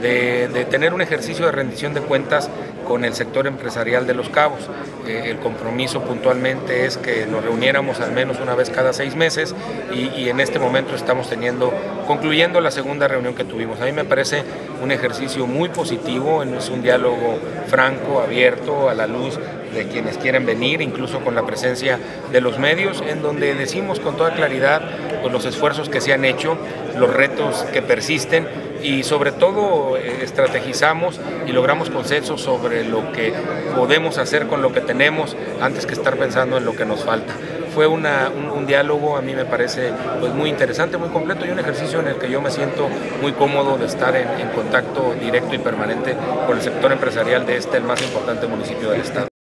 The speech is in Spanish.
de, tener un ejercicio de rendición de cuentas con el sector empresarial de Los Cabos. Eh, el compromiso puntualmente es que nos reuniéramos al menos una vez cada seis meses y, en este momento estamos teniendo, concluyendo la segunda reunión que tuvimos. A mí me parece un ejercicio muy positivo, es un diálogo franco, abierto, a la luz de quienes quieren venir, incluso con la presencia de los medios, en donde decimos con toda claridad pues, los esfuerzos que se han hecho, los retos que persisten y sobre todo eh, estrategizamos y logramos consensos sobre lo que podemos hacer con lo que tenemos antes que estar pensando en lo que nos falta. Fue un, diálogo, a mí me parece pues, muy interesante, muy completo y un ejercicio en el que yo me siento muy cómodo de estar en, en contacto directo y permanente con el sector empresarial de este, el más importante municipio del estado.